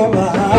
Come on.